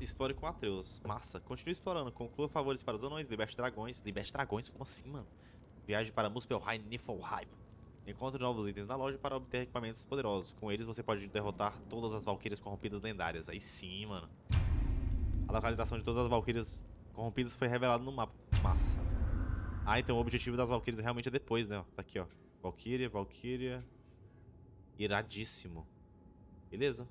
Explore com Atreus. Massa. Continue explorando. Conclua favores para os anões. Liberte dragões. Liberte dragõões? Como assim, mano? Viaje para Muspelheim Niflheim. Encontre novos itens na loja para obter equipamentos poderosos. Com eles você pode derrotar todas as Valkyrias corrompidas lendárias. Aí sim, mano. A localização de todas as Valkyrias corrompidas foi revelada no mapa. Massa. Ah, então o objetivo das Valkyrias realmente é depois, né? Tá aqui, ó. Valkyria, Valkyria. Iradíssimo. Beleza.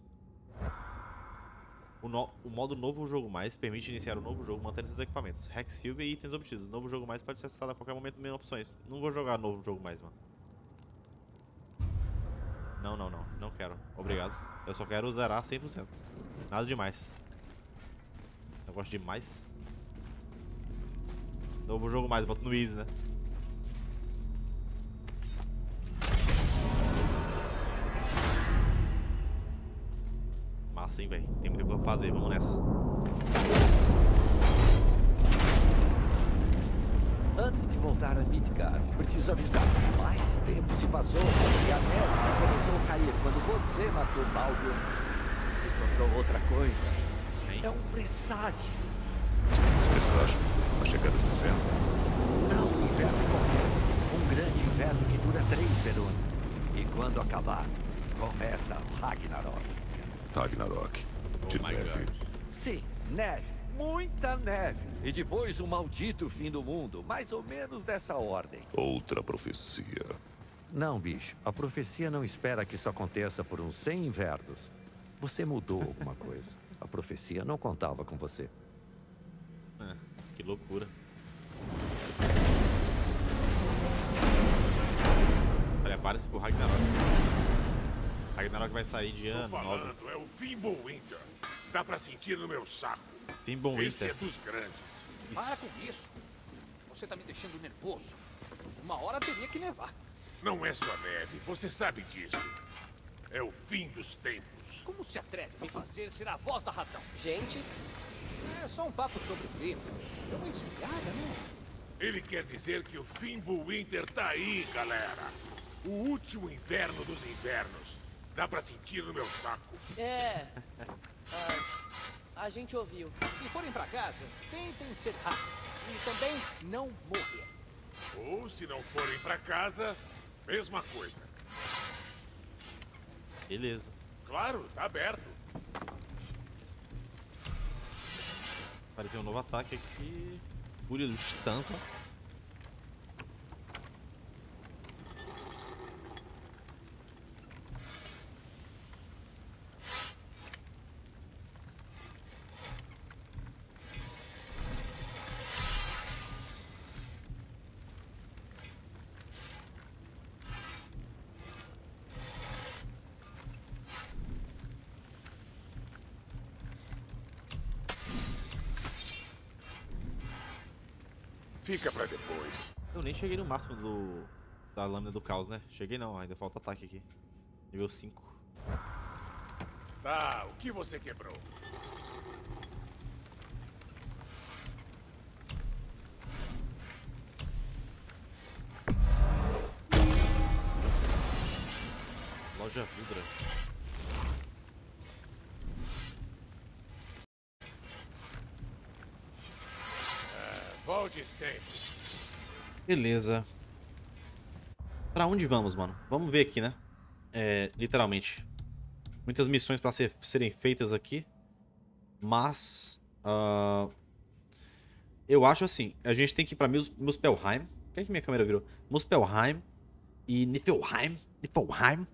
O, no... o, modo Novo Jogo Mais permite iniciar o novo jogo mantendo esses equipamentos. Hack Silver e itens obtidos. O novo Jogo Mais pode ser acessado a qualquer momento menos opções. Não vou jogar Novo Jogo Mais, mano. Não, não, não. Não quero. Obrigado. Eu só quero zerar 100%. Nada demais. Eu gosto de mais. Novo jogo mais, boto no easy, né? Massa, hein, velho. Tem muita coisa pra fazer, vamos nessa. Antes de voltar a Midgard, preciso avisar. Mais tempo se passou e a neve começou a cair quando você matou Baldur. Se tornou outra coisa. Hein? É um presságio. Presságio? A chegada do inverno? Não, um inverno qualquer. Um grande inverno que dura três verões. E quando acabar, começa o Ragnarok. Ragnarok. De Oh neve. Sim, neve. Muita neve. E depois o maldito fim do mundo. Mais ou menos dessa ordem. Outra profecia. Não, bicho. A profecia não espera que isso aconteça por uns 100 invernos. Você mudou alguma coisa. A profecia não contava com você. É, que loucura. Prepare-se pro Ragnarok. Ragnarok vai sair de Tô ano 9. falando, é o Fimbulwinter. Dá pra sentir no meu saco. Fimbon Esse é Winter. dos grandes. Para com isso. Você tá me deixando nervoso. Uma hora teria que nevar. Não é só neve, você sabe disso. É o fim dos tempos. Como se atreve a me fazer ser a voz da razão? Gente, É só um papo sobre o clima. Deu uma esfriada, né? Ele quer dizer que o Fimbulwinter tá aí, galera. O último inverno dos invernos. Dá pra sentir no meu saco. é. ah, a gente ouviu. Se forem pra casa, tentem ser rápidos. E também não morrer. Ou se não forem pra casa, mesma coisa. Beleza. Claro, tá aberto. Apareceu um novo ataque aqui. Fúria do Stanza. Fica pra depois. Eu nem cheguei no máximo do da lâmina do caos, né? Cheguei não, ainda falta ataque aqui. Nível 5. Tá, o que você quebrou? Loja Vudra. Beleza. Pra onde vamos, mano? Vamos ver aqui, né? É, literalmente. Muitas missões pra ser- serem feitas aqui. Mas... ah, eu acho assim, a gente tem que ir pra Mus- Muspelheim. O que é que minha câmera virou? Muspelheim e Niflheim. Niflheim.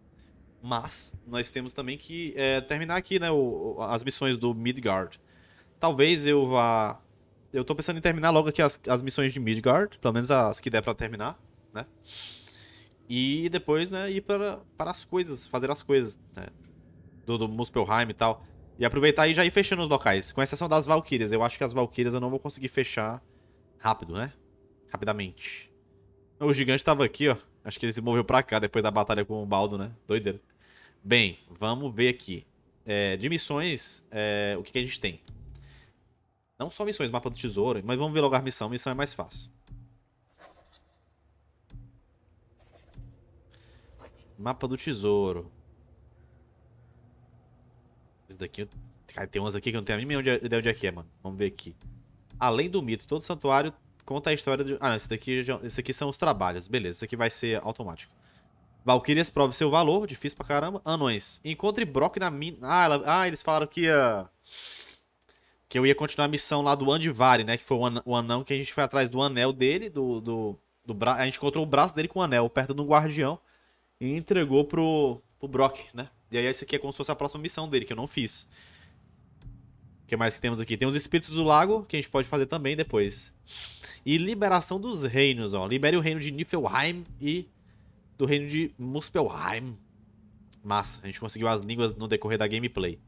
Mas nós temos também que é, terminar aqui, né? o- as missões do Midgard. Talvez eu vá eu tô pensando em terminar logo aqui as, as missões de Midgard, pelo menos as que der pra terminar, né? E depois, né, ir para, para as coisas, fazer as coisas, né? Do, do Muspelheim e tal. E aproveitar e já ir fechando os locais. Com exceção das Valkyrias. Eu acho que as Valkyrias eu não vou conseguir fechar rápido, né? Rapidamente. O gigante tava aqui, ó. Acho que ele se moveu pra cá depois da batalha com o Baldo, né? Doideira. Bem, vamos ver aqui. É, de missões, é, o que, que a gente tem? Não só missões, mapa do tesouro, mas vamos ver logo a missão. Missão é mais fácil. Mapa do tesouro. Esse daqui Cara, tem umas aqui que eu não tenho a mínima ideia onde é que é, mano. Vamos ver aqui. Além do mito, todo santuário conta a história de... Ah, não, esse daqui, esse aqui são os trabalhos. Beleza, esse aqui vai ser automático. Valkyrias prove seu valor, difícil pra caramba. Anões. Encontre Brock na mina. Ah, ela... ah, eles falaram que ia. Que eu ia continuar a missão lá do Andivari, né? Que foi o anão que a gente foi atrás do anel dele, do. do, do bra... A gente encontrou o braço dele com o anel perto de um guardião. E entregou pro, pro Brock, né? E aí esse aqui é como se fosse a próxima missão dele, que eu não fiz. O que mais que temos aqui? Tem os Espíritos do Lago, que a gente pode fazer também depois. E Liberação dos Reinos, ó. Libere o reino de Niflheim e do reino de Muspelheim. Massa, a gente conseguiu as línguas no decorrer da gameplay.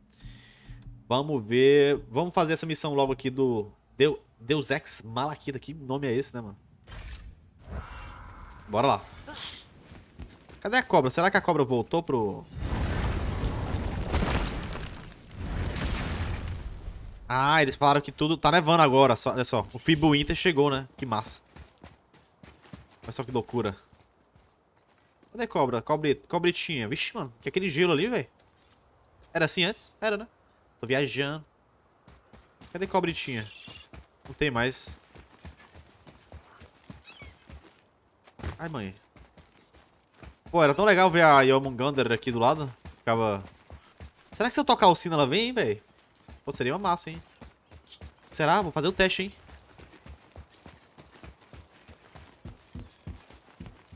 Vamos ver... Vamos fazer essa missão logo aqui do Deus Ex Malakita. Que nome é esse, né, mano? Bora lá. Cadê a cobra? Será que a cobra voltou pro... Ah, eles falaram que tudo... Tá nevando agora, só, olha só. O Fibo Winter chegou, né? Que massa. Olha só que loucura. Cadê cobra? Cobre... Cobritinha. Vixe, mano. Que aquele gelo ali, velho. Era assim antes? Era, né? Tô viajando. Cadê cobritinha? Não tem mais. Ai, mãe. Pô, era tão legal ver a Yomungander aqui do lado. Ficava... Será que se eu tocar o sino ela vem, hein, velho? Pô, seria uma massa, hein? Será? Vou fazer o teste, hein?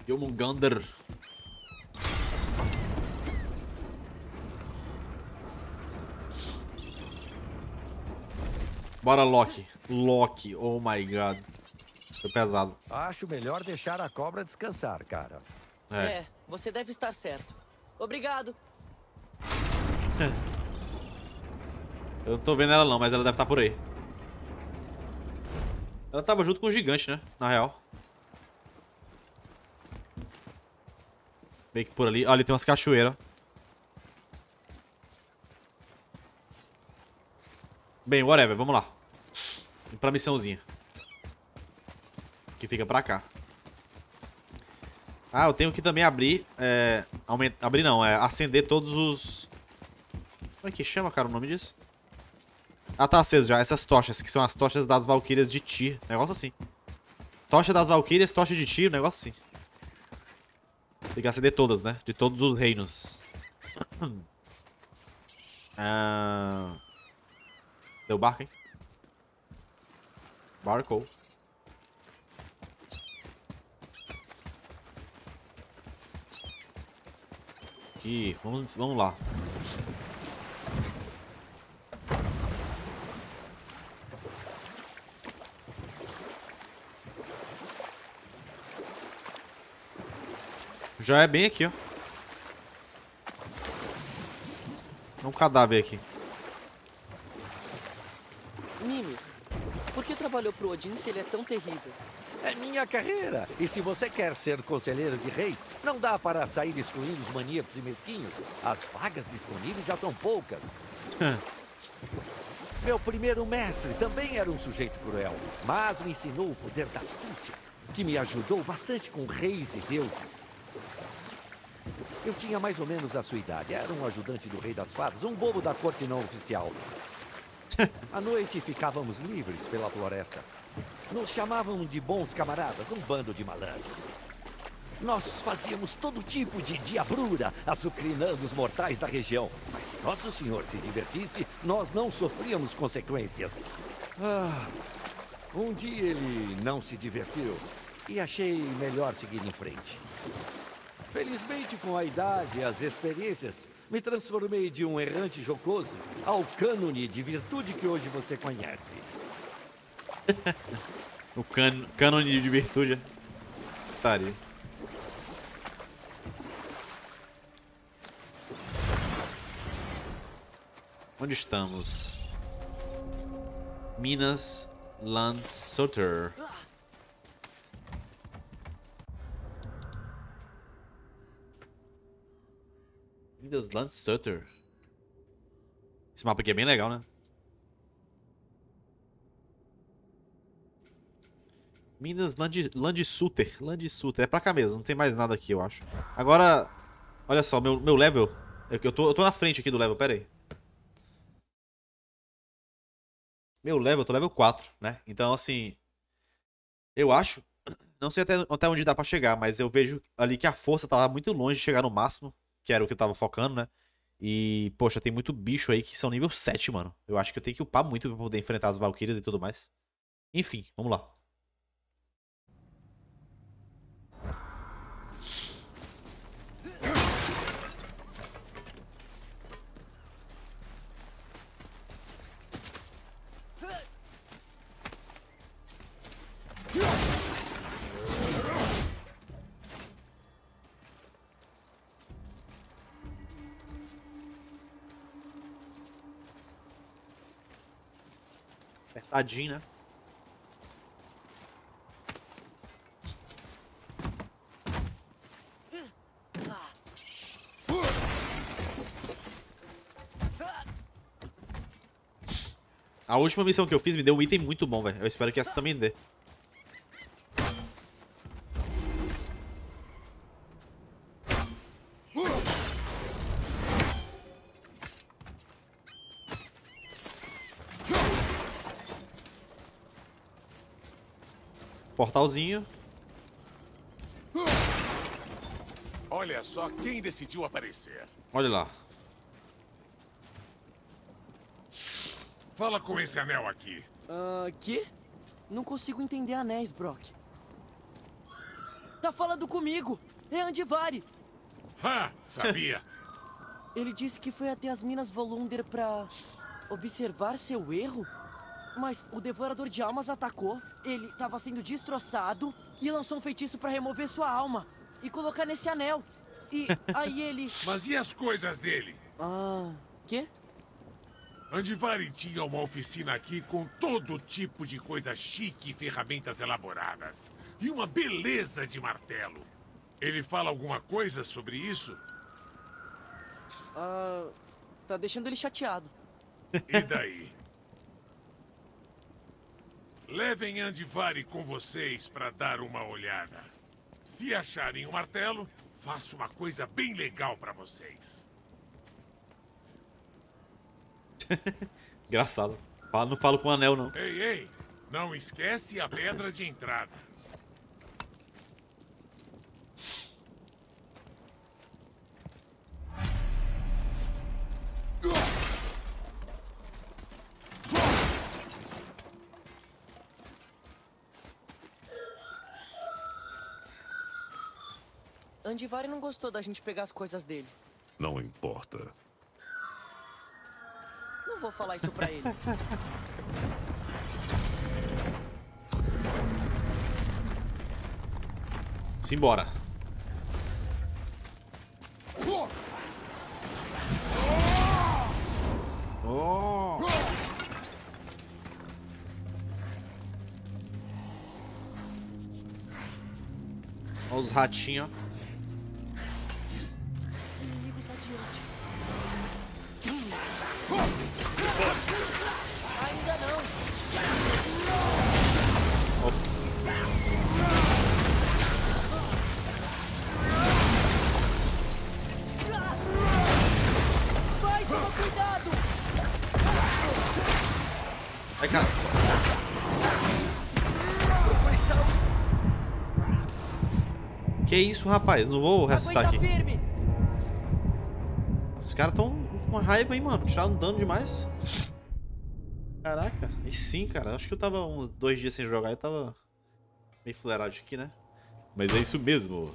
Yomungander. Bora, Loki. Loki, oh my god. Foi pesado. Acho melhor deixar a cobra descansar, cara. É, é você deve estar certo. Obrigado. Eu não tô vendo ela não, mas ela deve estar por aí. Ela tava junto com o gigante, né? Na real. Meio que por ali. Olha, ali tem umas cachoeiras. Bem, whatever, vamos lá. Pra missãozinha. Que fica pra cá. Ah, eu tenho que também abrir... É, aumentar, abrir não, é acender todos os... Como é que chama, cara, o nome disso? Ah, tá aceso já. Essas tochas, que são as tochas das Valkyrias de Tyr. Negócio assim. Tocha das Valkyrias, tocha de Tyr, negócio assim. Tem que acender todas, né? De todos os reinos. ah... Deu barco, hein? Barco. Aqui, vamos, vamos lá. Já é bem aqui, ó. É um cadáver aqui. Trabalhou pro Odin se ele é tão terrível? É minha carreira. E se você quer ser conselheiro de reis, não dá para sair excluindo os maníacos e mesquinhos. As vagas disponíveis já são poucas. Meu primeiro mestre também era um sujeito cruel, mas me ensinou o poder da astúcia, que me ajudou bastante com reis e deuses. Eu tinha mais ou menos a sua idade. Era um ajudante do rei das fadas, um bobo da corte não oficial. À noite ficávamos livres pela floresta. Nos chamavam de bons camaradas, um bando de malandros. Nós fazíamos todo tipo de diabrura, açucrinando os mortais da região. Mas se Nosso Senhor se divertisse, nós não sofríamos consequências. Ah, um dia ele não se divertiu e achei melhor seguir em frente. Felizmente, com a idade e as experiências, me transformei de um errante jocoso ao cânone de virtude que hoje você conhece. o can cânone de virtude. Estaria. Onde estamos? Minas Landsutter. Midas Landsutter. Esse mapa aqui é bem legal, né? Minas Land, Landsutter. Landsutter. É pra cá mesmo, não tem mais nada aqui, eu acho. Agora, olha só, meu, meu level. Eu, eu, tô, eu tô na frente aqui do level, pera aí. meu level, eu tô level 4, né? Então, assim, eu acho, não sei até, até onde dá pra chegar, mas eu vejo ali que a força tava muito longe de chegar no máximo, que era o que eu tava focando, né? E, poxa, tem muito bicho aí que são nível 7, mano. Eu acho que eu tenho que upar muito pra poder enfrentar as Valkyrias e tudo mais. Enfim, vamos lá. Apertadinho, né? A última missão que eu fiz me deu um item muito bom, velho. Eu espero que essa também dê. Portalzinho. Olha só quem decidiu aparecer. Olha lá. Fala com esse anel aqui. Ah, quê? Não consigo entender anéis, Brock. Tá falando comigo! É Andivari! Ha! Sabia? Ele disse que foi até as minas Volunder pra observar seu erro? Mas o Devorador de Almas atacou, ele tava sendo destroçado e lançou um feitiço pra remover sua alma e colocar nesse anel. E aí ele. Mas e as coisas dele? Ah. Quê? Andivari tinha uma oficina aqui com todo tipo de coisa chique e ferramentas elaboradas. E uma beleza de martelo. Ele fala alguma coisa sobre isso? Ah. Tá deixando ele chateado. E daí? Levem Andivari com vocês para dar uma olhada. Se acharem o martelo, faço uma coisa bem legal para vocês. Engraçado. Fala- Não falo com o anel, não. Ei, ei! Não esquece a pedra de entrada. Andivari não gostou da gente pegar as coisas dele. Não importa. Não vou falar isso pra ele. Simbora. Oh. Olha os ratinhos. Inimigos Que isso, rapaz? Não vou ressuscitar Aguenta aqui. firme! Os caras tão com raiva, hein, mano? Tiraram dano demais. Caraca. E sim, cara. Acho que eu tava uns dois dias sem jogar e tava meio fuleirado aqui, né? Mas é isso mesmo.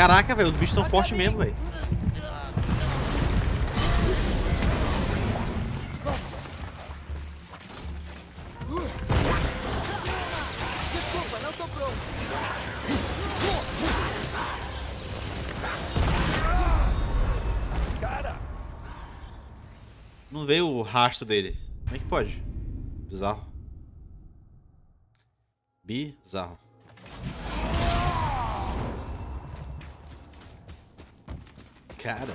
Caraca, velho, os bichos são fortes é mesmo, velho. Não veio o rastro dele. Como é que pode? Bizarro. Bizarro. Cara.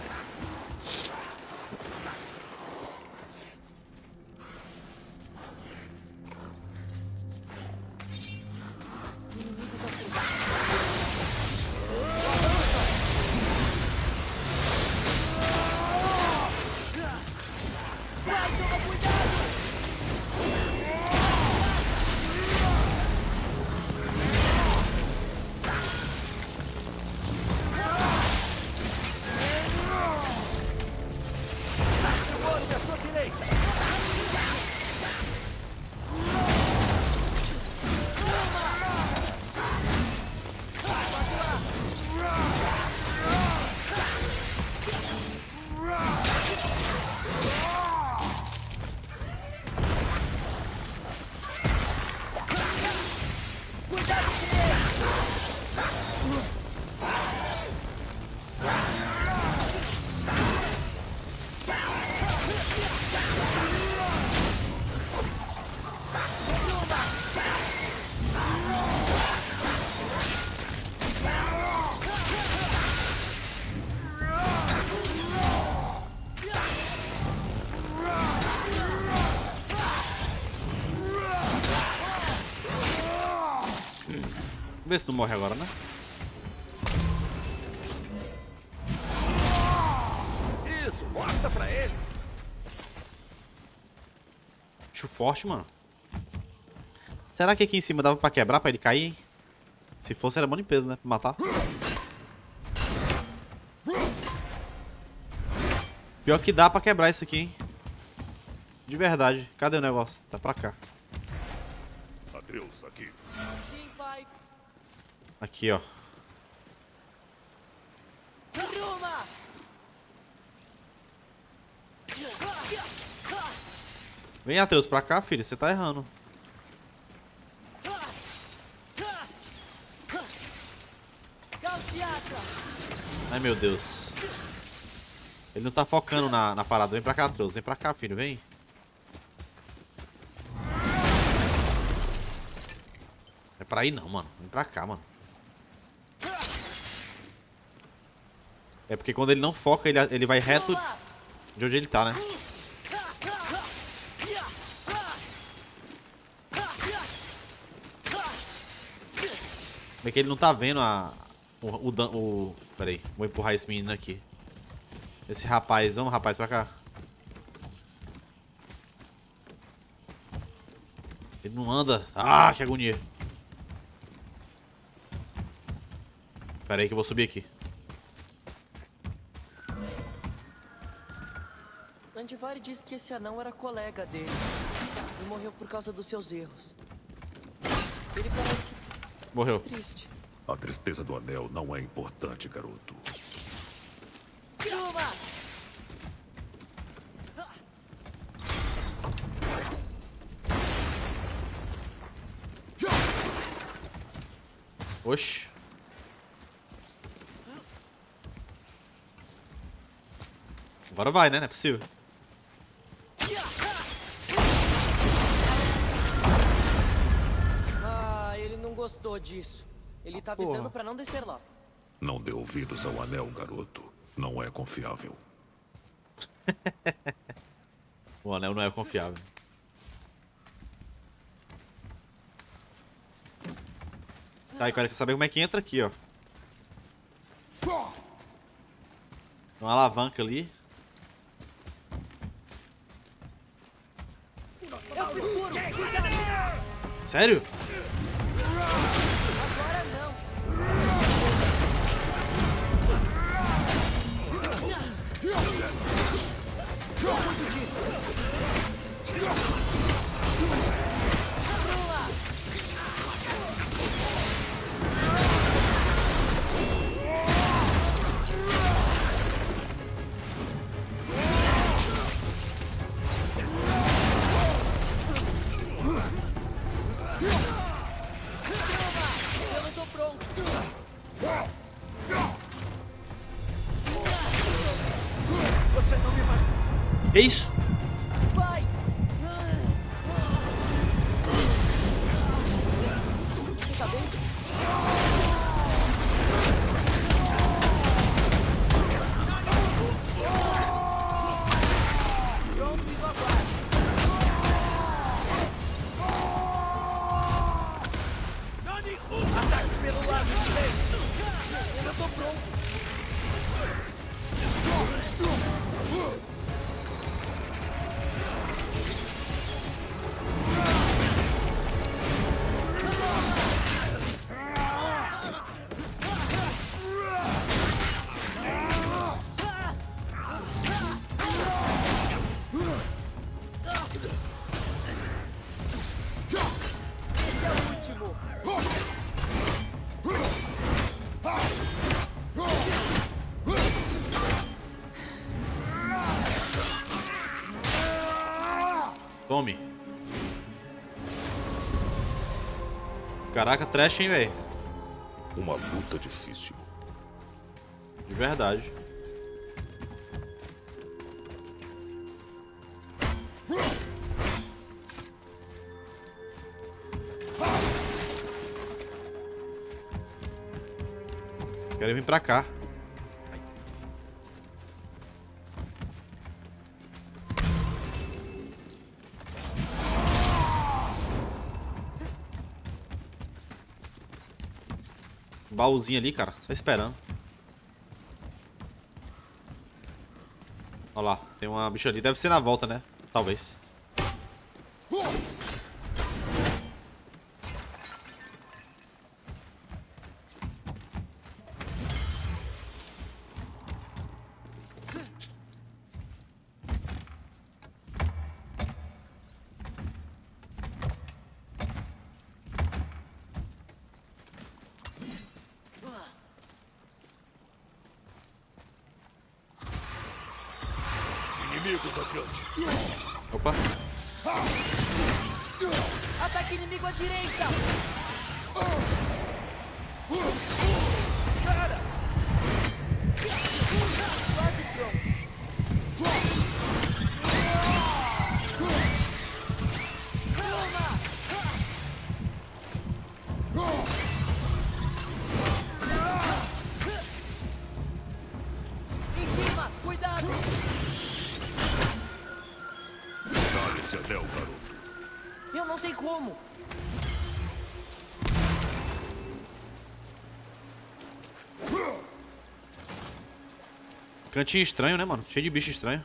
Ver se não morre agora, né? Isso, mostra pra eles. Bicho forte, mano. Será que aqui em cima dava pra quebrar pra ele cair, hein? Se fosse, era bom de peso, né? Pra matar. Pior que dá pra quebrar isso aqui, hein? De verdade. Cadê o negócio? Tá pra cá. Atreus, aqui. Sim, pai. Aqui, ó. Vem, Atreus, pra cá, filho. Você tá errando. Ai, meu Deus. Ele não tá focando na, na parada. Vem pra cá, Atreus. Vem pra cá, filho. Vem. É pra ir não, mano. Vem pra cá, mano. É porque quando ele não foca, ele, ele vai reto de onde ele tá, né? É que ele não tá vendo a... O, o, o... Pera aí. Vou empurrar esse menino aqui. Esse rapaz. Vamos, rapaz, pra cá. Ele não anda. Ah, que agonia. Pera aí que eu vou subir aqui. Andivari disse que esse anão era colega dele e morreu por causa dos seus erros. Ele parece Morreu. triste. A tristeza do anel não é importante, garoto. Oxi. Agora vai, né? Não é possível. Gostou disso. Ele tá avisando Porra. pra não descer lá. Não dê ouvidos ao anel, garoto. Não é confiável. O anel não é confiável. Tá, e quero saber como é que entra aqui, ó. Uma alavanca ali. Sério? Caraca, trash, hein, velho? Uma luta difícil. De verdade. Quero vir pra cá. Baúzinho ali, cara. Só esperando. Olha lá. Tem uma bicha ali. Deve ser na volta, né? Talvez. Cantinho estranho, né, mano? Cheio de bicho estranho.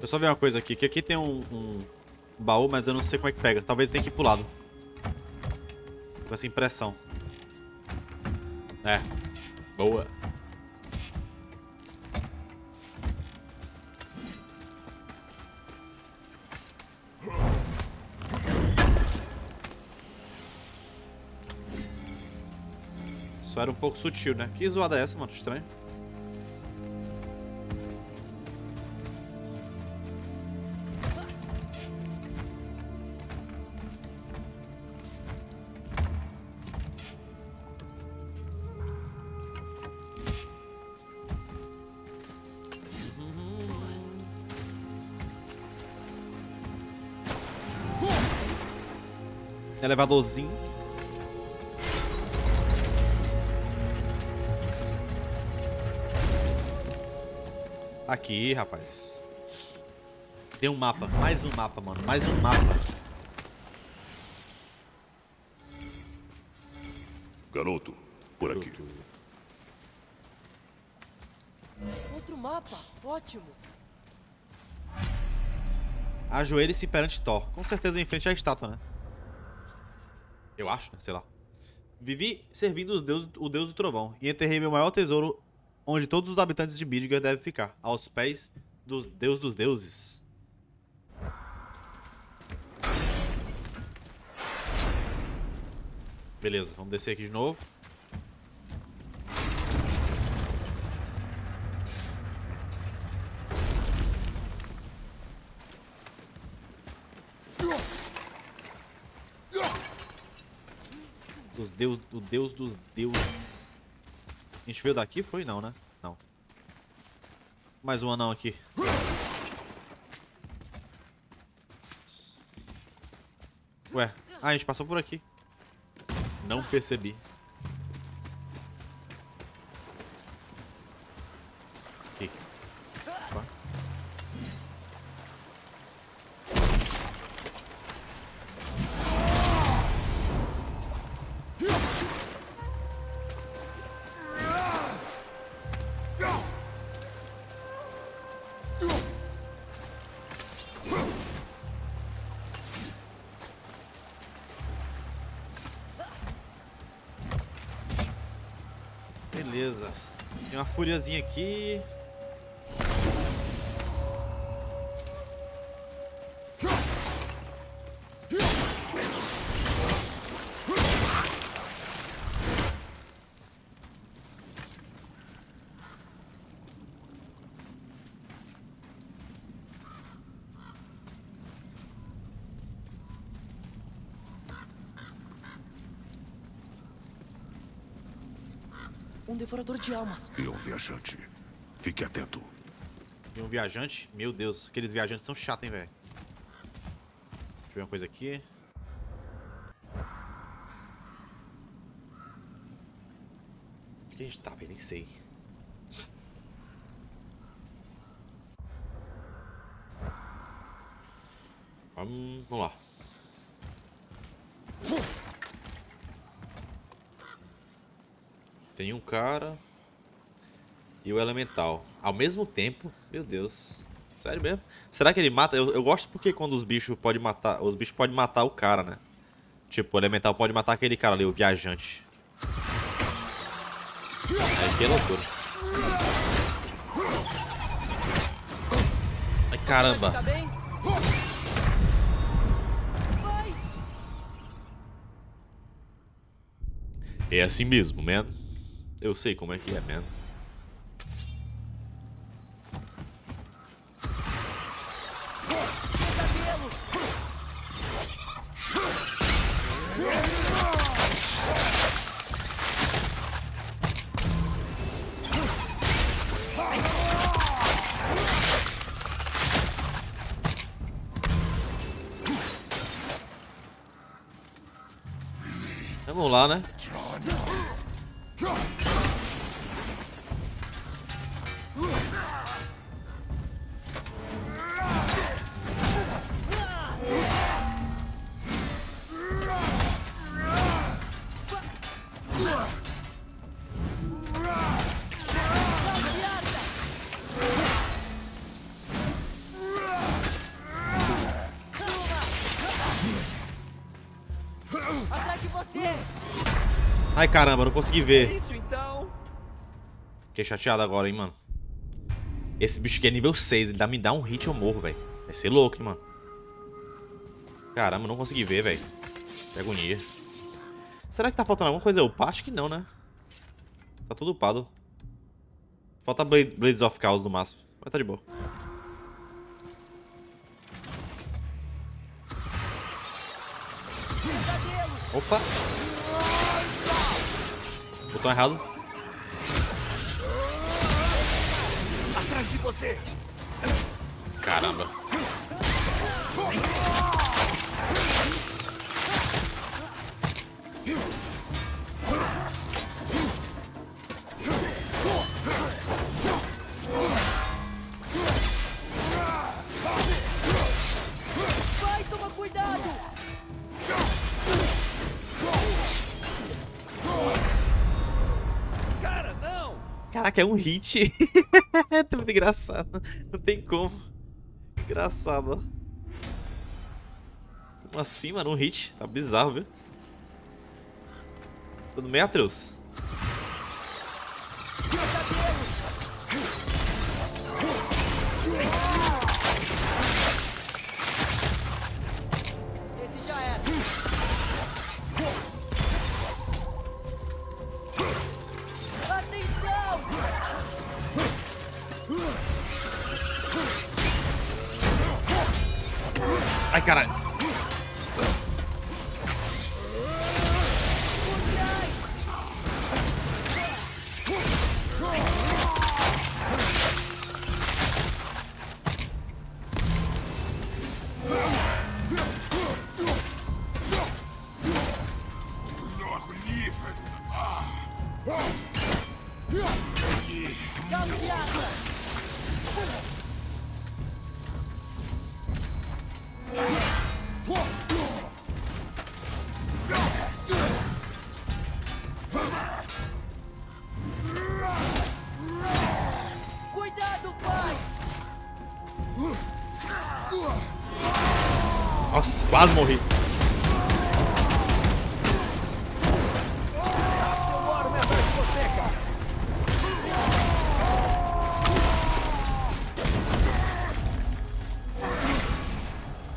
Eu só ver uma coisa aqui. Que aqui tem um, um baú, mas eu não sei como é que pega. Talvez tenha que ir pro lado. Com essa impressão. É. Boa. Só era um pouco sutil, né? Que zoada é essa, mano? Estranho. Aqui, rapaz. Tem um mapa. Mais um mapa, mano. Mais um mapa. Garoto, por aqui. Outro mapa! Ótimo! Ajoelhe-se perante Thor. Com certeza em frente à estátua, né? Eu acho, né? Sei lá. Vivi servindo os deus, o deus do trovão e enterrei meu maior tesouro onde todos os habitantes de Midgard devem ficar, aos pés dos deus dos deuses. Beleza, vamos descer aqui de novo. Os deus, o deus dos deuses. A gente veio daqui, foi? Não, né? Não. Mais um anão aqui. Ué, ah, a gente passou por aqui. Não percebi. Furiazinha aqui. Devorador de almas. E um viajante. Fique atento. Tem um viajante. Meu Deus, aqueles viajantes são chatos, hein, velho. Deixa eu ver uma coisa aqui. Onde que a gente tá, velho? Nem sei. Vamos, vamos lá. Tem um cara e o elemental. Ao mesmo tempo, meu Deus. Sério mesmo? Será que ele mata? Eu, eu gosto porque quando os bichos podem matar. Os bichos podem matar o cara, né? Tipo, o elemental pode matar aquele cara ali, o viajante. Aí que loucura. Ai caramba. Tá! É assim mesmo, man. Eu sei como é que é, man. Caramba, não consegui ver. Isso então. Fiquei chateado agora, hein, mano. Esse bicho aqui é nível 6, ele dá, me dá um hit e eu morro, velho. Vai ser louco, hein, mano. Caramba, não consegui ver, velho. Que agonia. Será que tá faltando alguma coisa upar? Acho que não, né? Tá tudo upado. Falta Blades, Blades of Chaos no máximo. Mas tá de boa. Opa! Botão errado. Atrás de você. Caramba. É um hit. tá muito engraçado. Não tem como. Engraçado. Como assim, mano? Um hit. Tá bizarro, viu? Tudo bem, Atreus? Quase morri.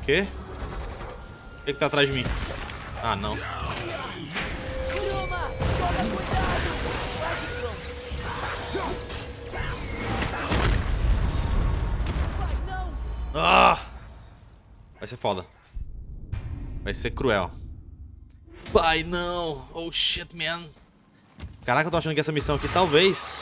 Quê? O que, que tá atrás de mim? Ah, não. Vai ser cruel. Pai, não! Oh shit, man. Caraca, eu tô achando que essa missão aqui talvez.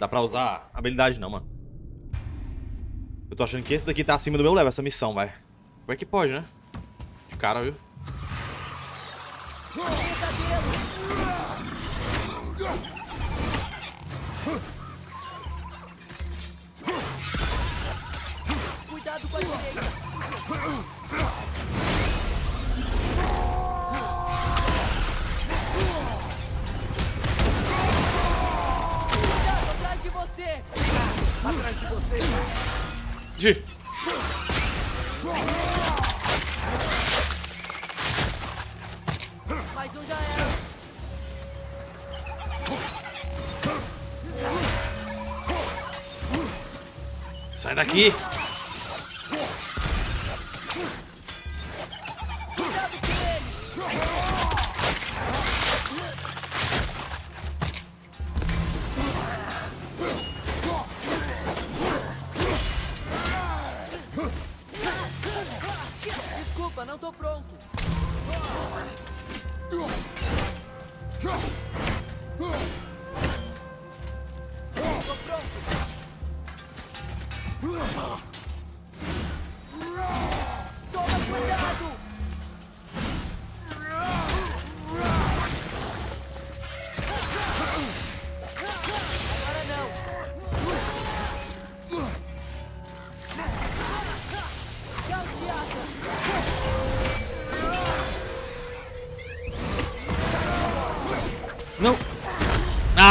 Dá pra usar habilidade não, mano. Eu tô achando que esse daqui tá acima do meu level, essa missão, vai. Como é que pode, né? De cara, viu? 一。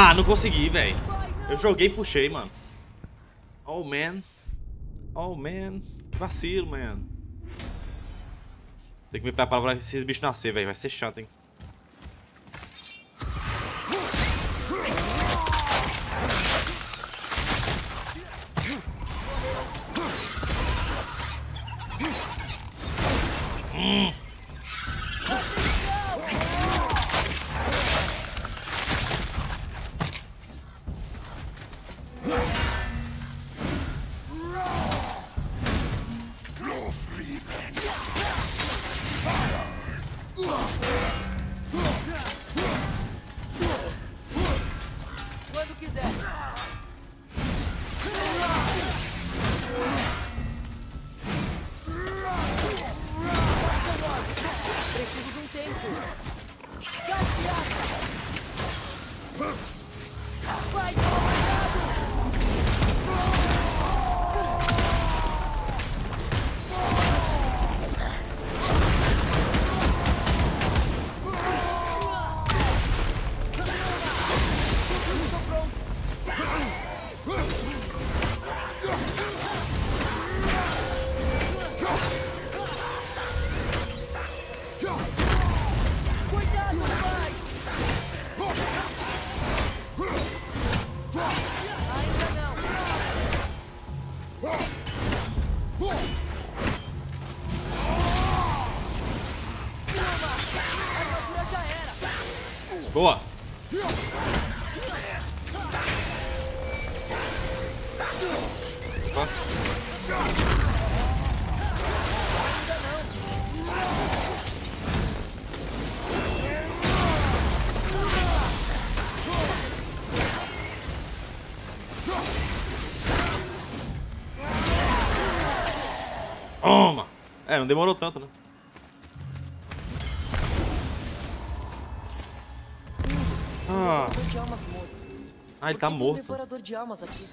Ah, não consegui, velho. Eu joguei e puxei, mano. Oh, man. Oh, man. Vacilo, man. Tem que me preparar pra esses bichos nascer, velho. Vai ser chato, hein. Toma! É, não demorou tanto, né? Ah, ah ele tá morto. devorador de almas aqui.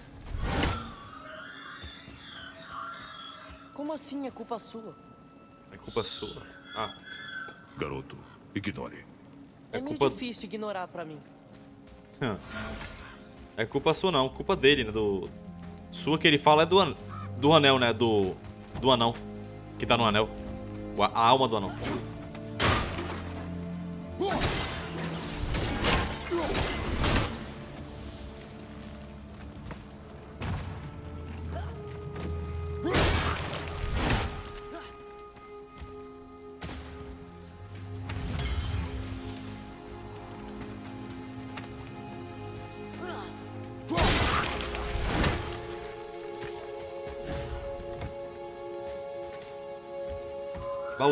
Como assim é culpa sua? É culpa sua. Ah, Garoto, ignore. É É, meio culpa- difícil ignorar pra mim. é culpa sua não, culpa dele, né? Do... Sua que ele fala é do, an... do anel, né? Do... Do anão. Que tá no anel. A alma do anão.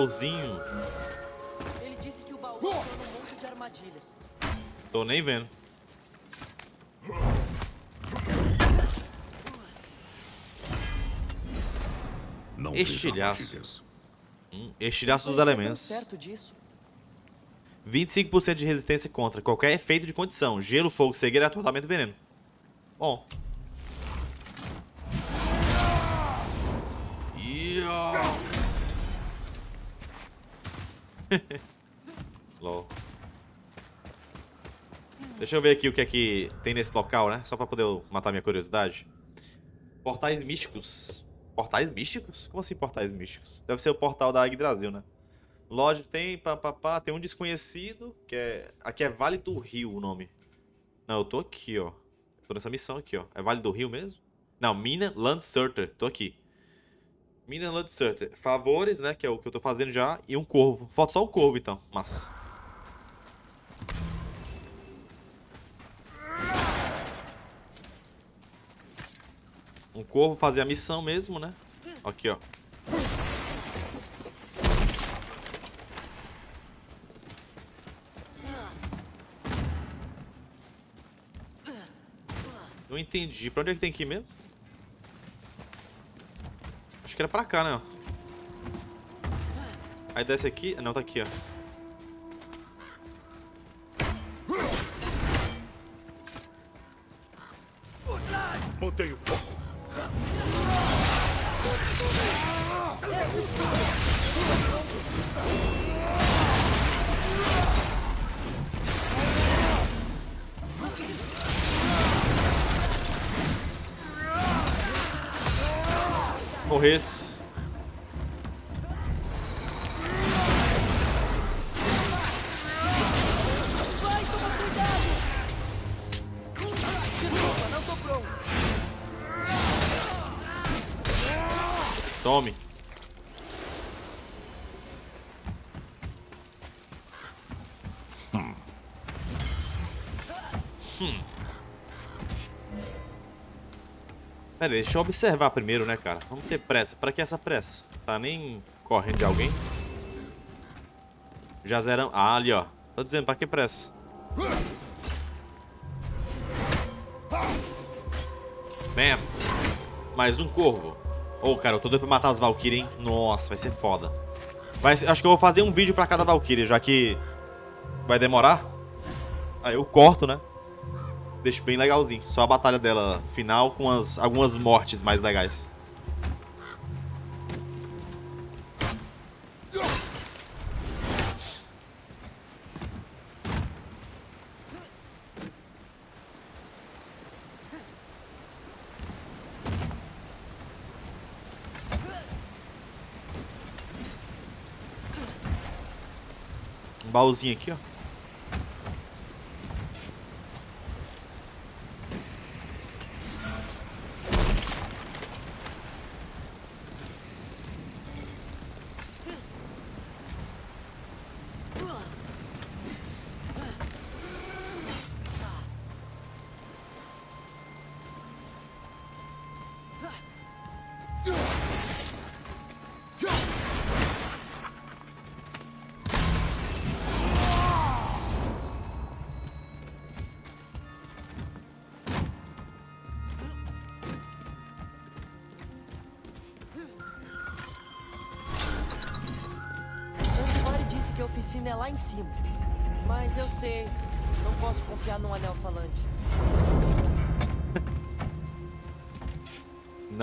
Baúzinho. Ele disse que o baú tá num monte de armadilhas. Tô nem vendo. Não Estilhaço. Hum, estilhaço dos é elementos. certo disso. 25% de resistência contra qualquer efeito de condição. Gelo, fogo, cegueira, atordoamento e veneno. Bom. Yeah. Lol. Deixa eu ver aqui o que é que tem nesse local, né? Só pra poder matar minha curiosidade. Portais místicos. Portais místicos? Como assim portais místicos? Deve ser o portal da Yggdrasil, né? Lógico, tem, pá, tem um desconhecido, que é... Aqui é Vale do Rio o nome. Não, eu tô aqui, ó. Tô nessa missão aqui, ó. É Vale do Rio mesmo? Não, Mina Landsurter. Tô aqui. Mina Landsurter. Favores, né, que é o que eu tô fazendo já. E um corvo. Falta só o corvo, então. Massa. Um corvo fazer a missão mesmo, né? Aqui, ó. Não entendi. Pra onde é que tem que ir mesmo? Acho que era pra cá, né? Aí desce aqui. Não, tá aqui, ó. Morresse. Pera aí, deixa eu observar primeiro, né, cara? Vamos ter pressa. Pra que essa pressa? Tá nem correndo de alguém? Já zeram... Ah, ali, ó. Tô dizendo, pra que pressa? Bam. Mais um corvo. Ô, cara, eu tô doido pra matar as Valkyrie, hein? Nossa, vai ser foda. Vai ser- acho que eu vou fazer um vídeo pra cada Valkyrie, já que vai demorar. Aí eu corto, né? Deixo bem legalzinho. Só a batalha dela final com as, algumas mortes mais legais. Baúzinho aqui, ó.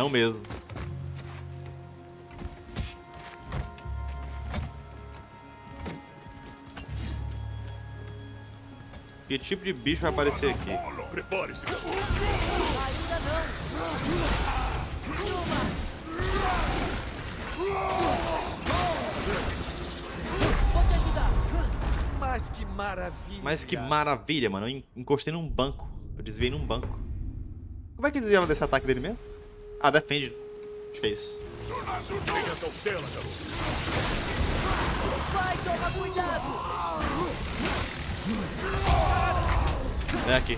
Não mesmo. Que tipo de bicho vai aparecer aqui? Prepare-se. Ainda não! Vou te ajudar! Mas que maravilha! Mas que maravilha, mano. Eu en- encostei num banco. Eu desviei num banco. Como é que desviava desse ataque dele mesmo? Ah, defende. Acho que é isso. É aqui.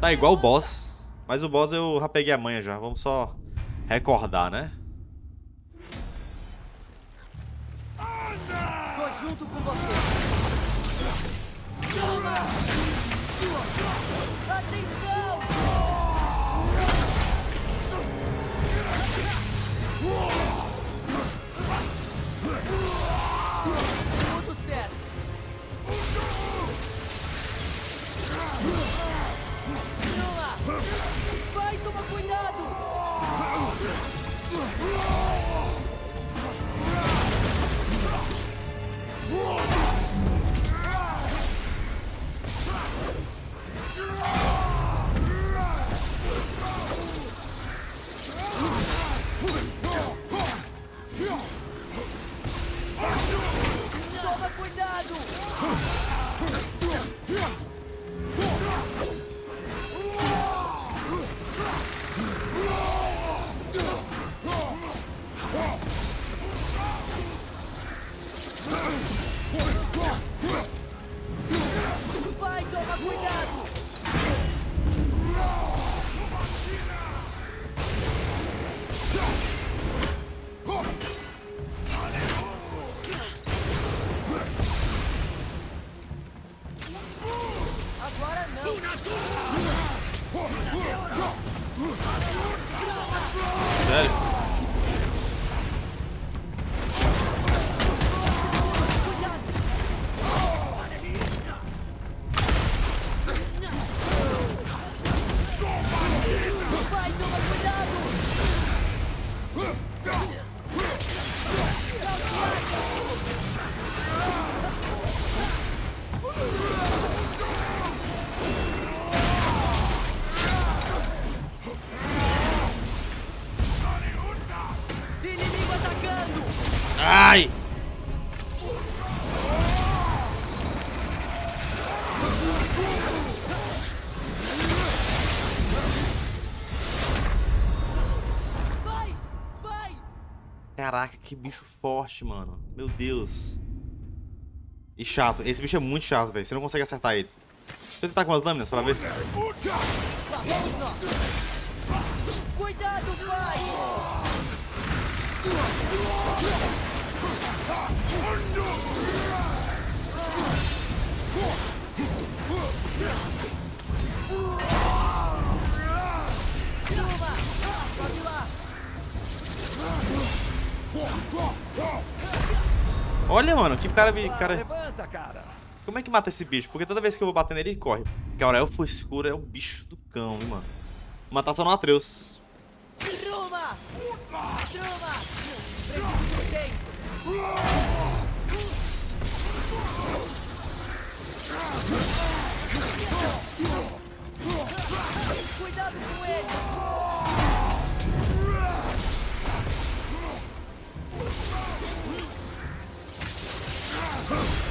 Tá igual o boss. Mas o boss eu já peguei a manha já. Vamos só recordar, né? Tô junto com você! Atenção! Tudo certo! Toma! Vai, toma cuidado! Que bicho forte, mano. Meu Deus. E chato. Esse bicho é muito chato, velho. Você não consegue acertar ele. Deixa eu tentar com as lâminas pra ver. Olha, mano, que cara... cara... Levanta, cara! Como é que mata esse bicho? Porque toda vez que eu vou bater nele, ele corre. Cara, elfo escuro é o bicho do cão, hein, mano. Vou matar só no Atreus. Truma! Truma! Preciso de tempo! Cuidado com ele! Truma!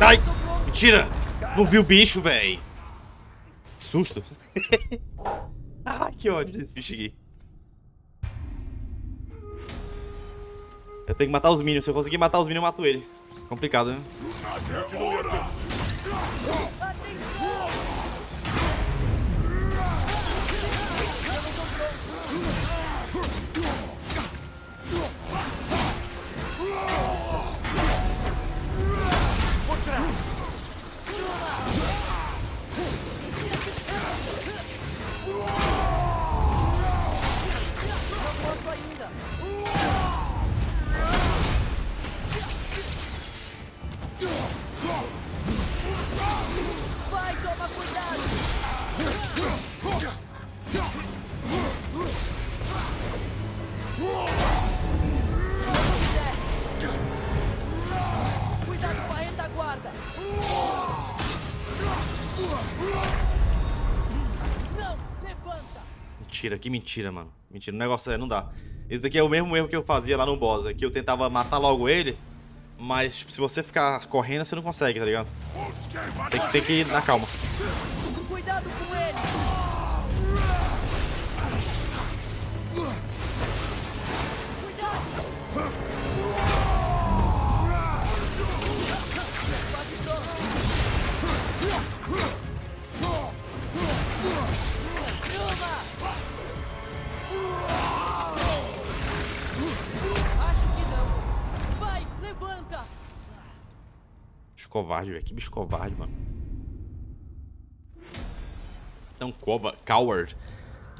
Ai! Mentira! Não vi o bicho, véi! Que susto! Ai, que ódio desse bicho aqui. Eu tenho que matar os minions. Se eu conseguir matar os minions, eu mato ele. Complicado, né? Mentira, que mentira, mano. Mentira, o negócio é, não dá. Esse daqui é o mesmo erro que eu fazia lá no boss, é que eu tentava matar logo ele, mas tipo, se você ficar correndo, você não consegue, tá ligado? Tem que, tem que ir na calma. Covarde, velho. Que bicho covarde, mano. Então, cova, coward.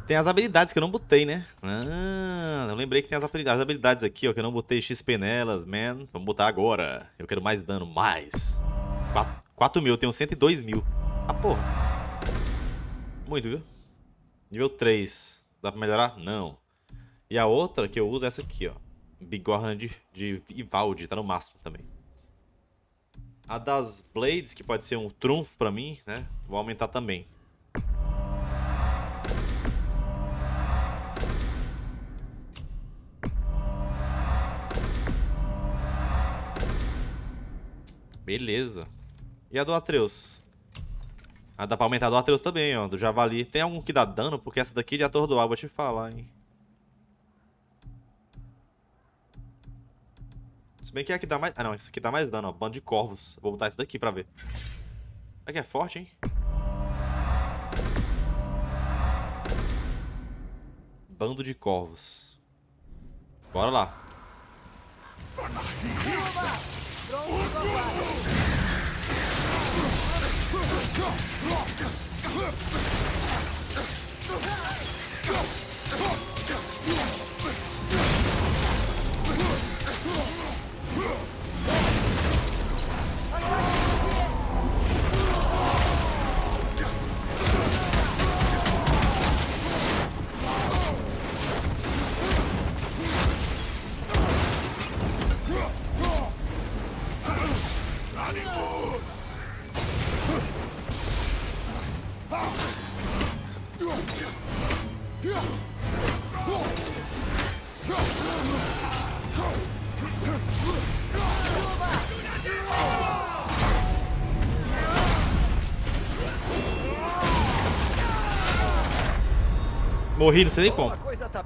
Tem as habilidades que eu não botei, né? Ah, eu lembrei que tem as habilidades, as habilidades aqui, ó, que eu não botei XP nelas, man. Vamos botar agora. Eu quero mais dano, mais. 4, 4 mil, eu tenho 102 mil. Ah, porra. Muito, viu? Nível 3. Dá pra melhorar? Não. E a outra que eu uso é essa aqui, ó. Bigorna de, de Ivaldi, tá no máximo também. A das Blades, que pode ser um trunfo pra mim, né? Vou aumentar também. Beleza. E a do Atreus? Ah, dá pra aumentar a do Atreus também, ó. Do Javali. Tem algum que dá dano? Porque essa daqui de atordoar, vou te falar, hein. Bem que é que dá mais... Ah, não. Essa aqui dá mais dano, ó. Bando de corvos. Vou botar esse daqui pra ver. Será que é forte, hein? Bando de corvos. Bora lá. Pronto, papai! Morri, não sei nem como. Tá.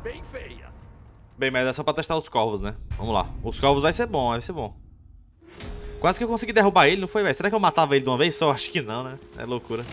Bem, mas é só pra testar os corvos, né? Vamos lá. Os corvos vai ser bom, vai ser bom. Quase que eu consegui derrubar ele, não foi, velho? Será que eu matava ele de uma vez só? Acho que não, né? É loucura.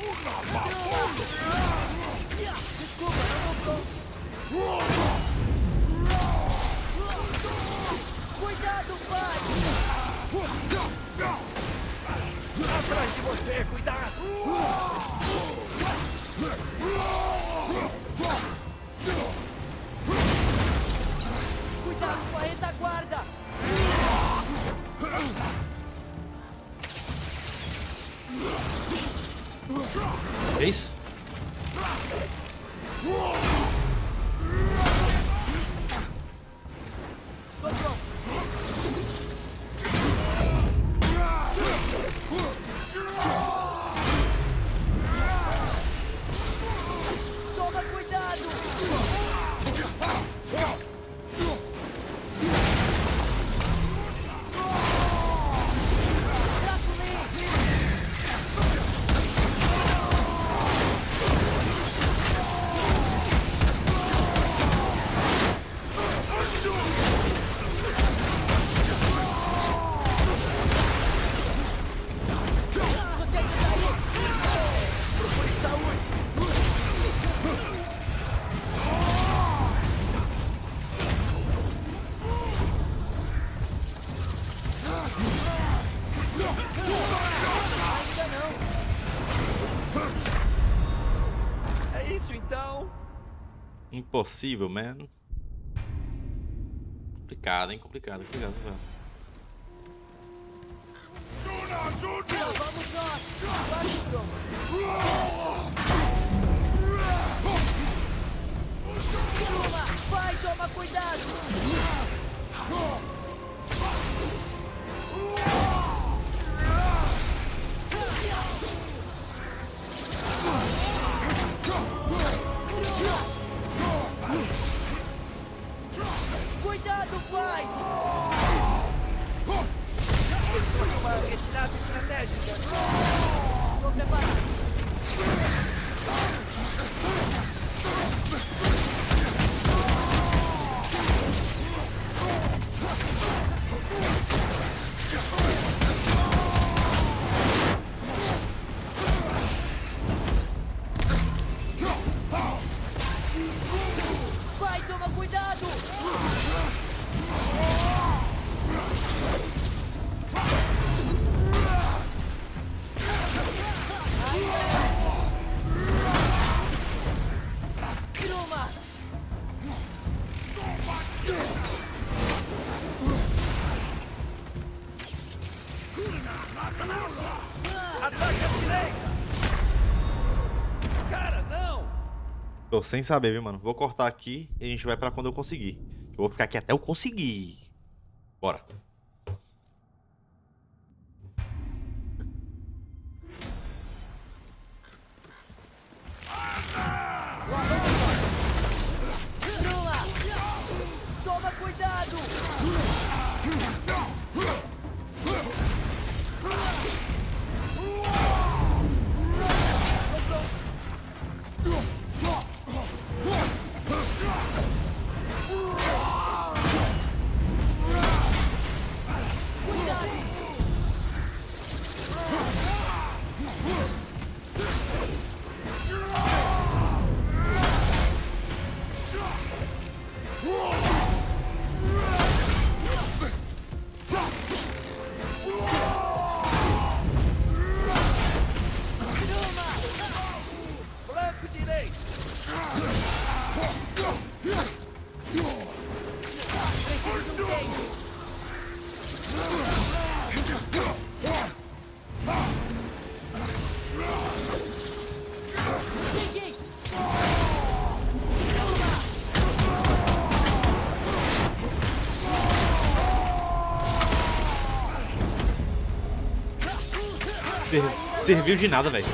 Impossível, man. Complicado, hein? Complicado, complicado. velho. e tirate strategiche. Sono preparati. Tô sem saber, viu, mano? Vou cortar aqui e a gente vai pra quando eu conseguir. Eu vou ficar aqui até eu conseguir. Bora. Serviu de nada, velho.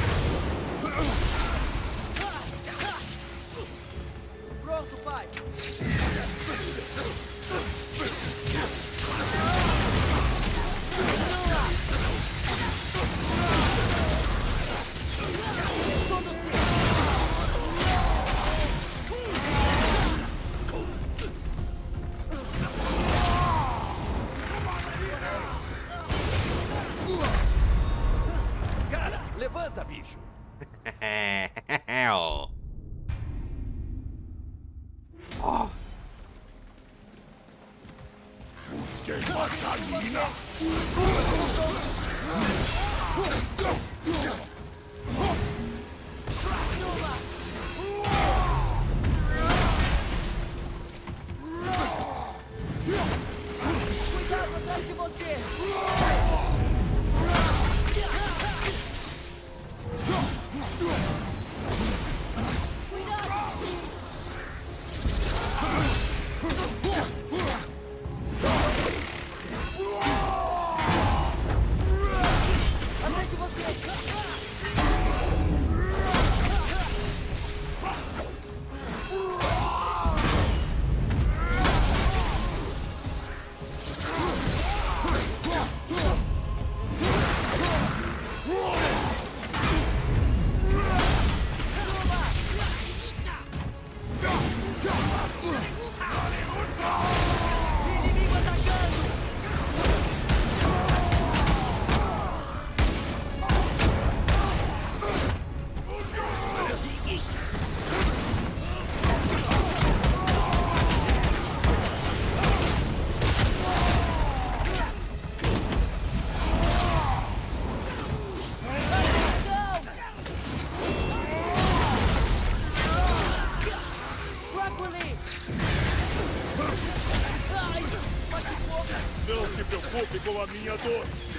Ocupe com a minha dor.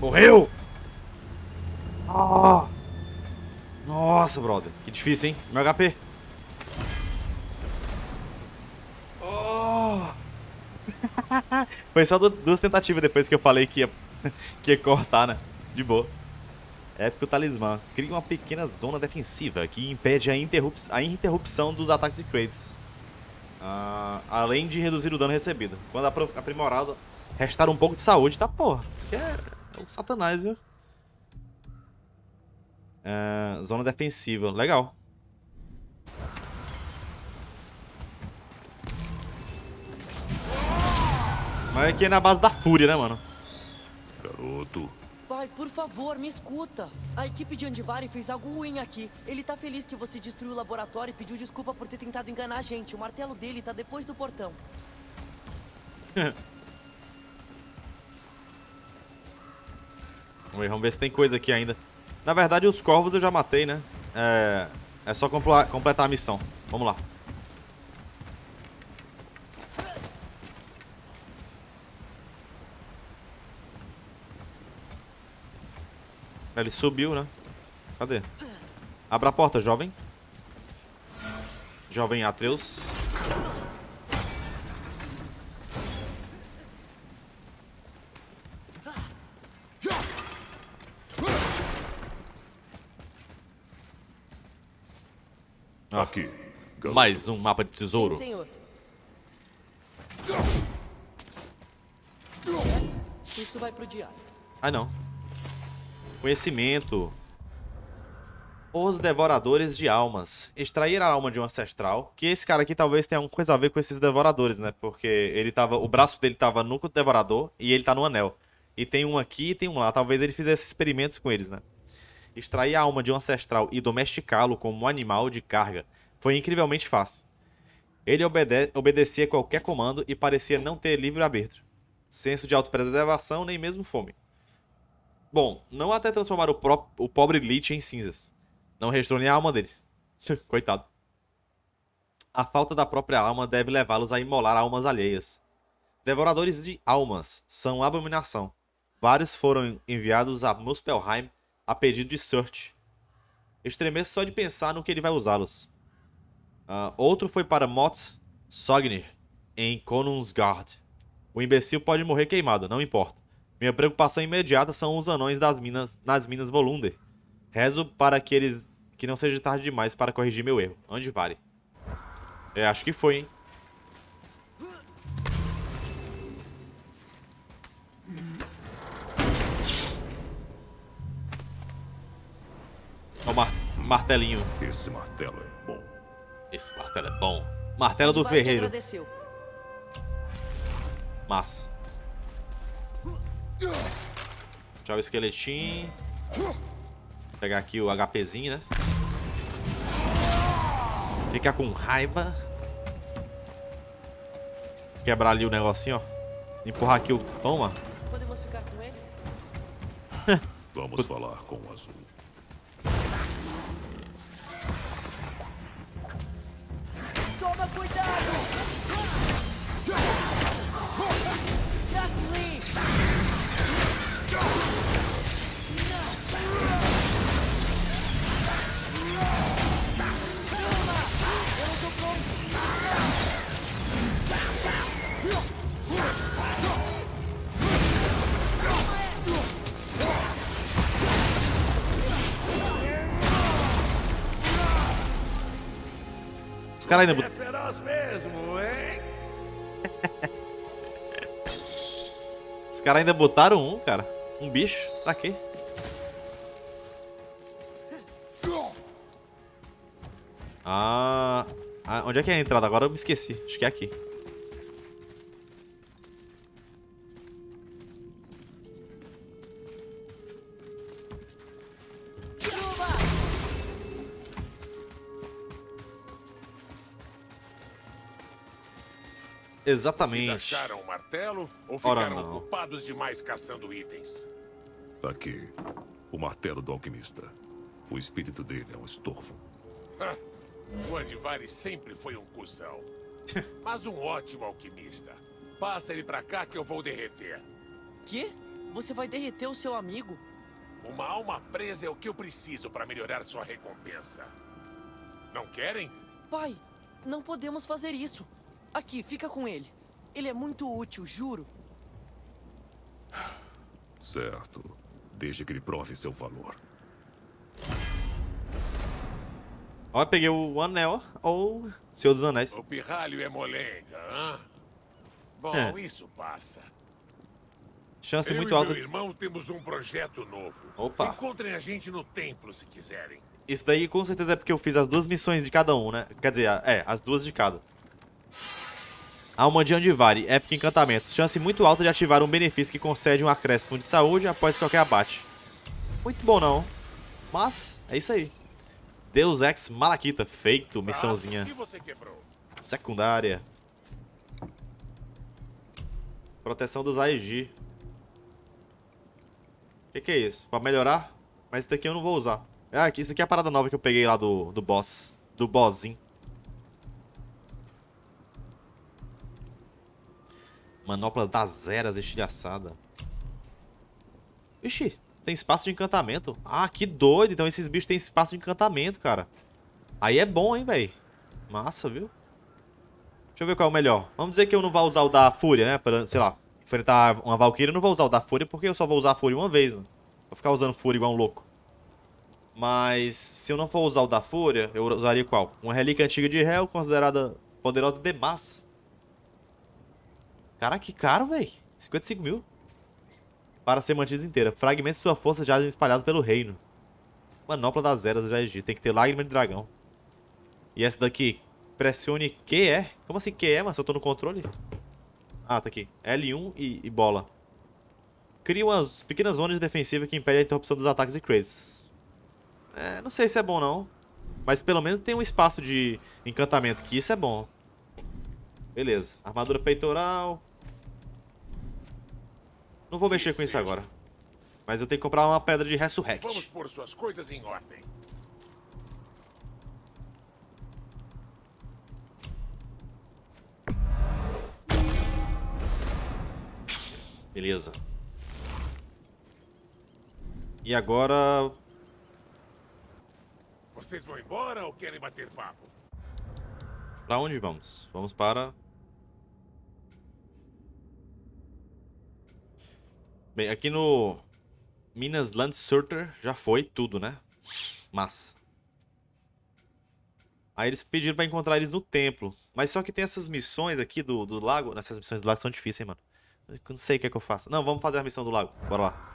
Morreu! Ah. Nossa, brother. Que difícil, hein? Meu HP. Oh. Foi só du- duas tentativas depois que eu falei que ia, que ia cortar, né? De boa. Épico talismã. Cria uma pequena zona defensiva que impede a, interrup a interrupção dos ataques de Kratos. Ah, além de reduzir o dano recebido. Quando aprimorado, restar um pouco de saúde. Tá, porra. Isso aqui é, é o satanás, viu? É, zona defensiva. Legal. Mas aqui é na base da fúria, né, mano? Garoto, Por favor, me escuta. A equipe de Andivari fez algo ruim aqui. Ele tá feliz que você destruiu o laboratório e pediu desculpa por ter tentado enganar a gente. O martelo dele tá depois do portão. Vamos ver, vamos ver se tem coisa aqui ainda. Na verdade, os corvos eu já matei, né? É, é só completar a missão. Vamos lá. Ele subiu, né? Cadê? Abra a porta, jovem. Jovem Atreus. Ah. aqui. Mais um mapa de tesouro. Sim, senhor. Isso vai pro diário. Ah, não. Conhecimento. Os Devoradores de Almas. Extrair a alma de um ancestral. Que esse cara aqui talvez tenha alguma coisa a ver com esses devoradores, né? Porque ele tava. O braço dele tava no devorador e ele tá no anel. E tem um aqui e tem um lá. Talvez ele fizesse experimentos com eles, né? Extrair a alma de um ancestral e domesticá-lo como um animal de carga foi incrivelmente fácil. Ele obede obedecia qualquer comando e parecia não ter livre-arbítrio. Senso de autopreservação, nem mesmo fome. Bom, não até transformar o, o pobre Lich em cinzas. Não restou nem a alma dele. Coitado. A falta da própria alma deve levá-los a imolar almas alheias. Devoradores de almas são abominação. Vários foram enviados a Muspelheim a pedido de Surt. Estremeço só de pensar no que ele vai usá-los. Ah, outro foi para Mots Sognir, em Konungsgard. O imbecil pode morrer queimado, não importa. Minha preocupação imediata são os anões das minas, nas minas Volunder. Rezo para que eles que não seja tarde demais para corrigir meu erro. Onde vale? É, acho que foi, hein? Ó o mar martelinho. Esse martelo é bom. Esse martelo é bom. Martelo do ferreiro. Massa. Tchau, esqueletinho. Vou pegar aqui o HPzinho, né? Ficar com raiva. Quebrar ali o negocinho, ó. Empurrar aqui o... Toma. Podemos ficar com ele? Vamos falar com o azul. Caras ainda... É feroz mesmo, hein? Os caras ainda botaram um, cara. Um bicho. Pra quê? Ah, ah, onde é que é a entrada? Agora eu me esqueci. Acho que é aqui. Vocês Exatamente. acharam o martelo ou ficaram ocupados demais caçando itens? Aqui, o martelo do alquimista. O espírito dele é um estorvo. Ah, o Andivari sempre foi um cuzão. Mas um ótimo alquimista. Passa ele pra cá que eu vou derreter. Quê? Você vai derreter o seu amigo? Uma alma presa é o que eu preciso para melhorar sua recompensa. Não querem? Pai, não podemos fazer isso. Aqui, fica com ele. Ele é muito útil, juro. Certo. Desde que ele prove seu valor. Ó, peguei o anel ou Senhor dos Anéis. O pirralho é molenga, hã? Bom, É. isso passa. Chance eu muito e alta meu de... irmão temos um projeto novo. Opa. Encontrem a gente no templo se quiserem. Isso daí com certeza é porque eu fiz as duas missões de cada um, né? Quer dizer, é, as duas de cada. Alma de Andivari, épico encantamento. Chance muito alta de ativar um benefício que concede um acréscimo de saúde após qualquer abate. Muito bom não. Mas, é isso aí. Deus Ex Malaquita, feito, missãozinha o secundária. Proteção dos AEG. Que que é isso? Pra melhorar? Mas isso daqui eu não vou usar. Ah, isso aqui é a parada nova que eu peguei lá do, do boss. Do bossinho. Manopla das eras estilhaçada. Ixi, tem espaço de encantamento. Ah, que doido. Então esses bichos têm espaço de encantamento, cara. Aí é bom, hein, velho. Massa, viu? Deixa eu ver qual é o melhor. Vamos dizer que eu não vou usar o da Fúria, né? Pra, sei lá, enfrentar uma Valkyria, eu não vou usar o da Fúria porque eu só vou usar a Fúria uma vez, né? Vou ficar usando Fúria igual um louco. Mas se eu não for usar o da Fúria, eu usaria qual? Uma relíquia antiga de Hell, considerada poderosa demais. Caraca, que caro, velho. 55 mil. Para ser mantida inteira. Fragmentos de sua força já espalhados pelo reino. Manopla das eras já Egito. Tem que ter lágrima de dragão. E essa daqui, pressione QE. Como assim QE, mas eu tô no controle? Ah, tá aqui. L1 e, e bola. Cria umas pequenas zonas defensivas que impedem a interrupção dos ataques de Kratos. É, não sei se é bom não. Mas pelo menos tem um espaço de encantamento aqui, isso é bom. Beleza. Armadura peitoral. Não vou mexer com isso seja. agora. Mas eu tenho que comprar uma pedra de Resurrect. Vamos pôr suas coisas em ordem. Beleza. E agora... Vocês vão embora ou querem bater papo? Pra onde vamos? Vamos para... Bem, aqui no Minas Land Surter já foi tudo, né? Mas... Aí eles pediram pra encontrar eles no templo. Mas só que tem essas missões aqui do, do lago. Essas missões do lago são difíceis, hein, mano. Eu não sei o que é que eu faço. Não, vamos fazer a missão do lago. Bora lá.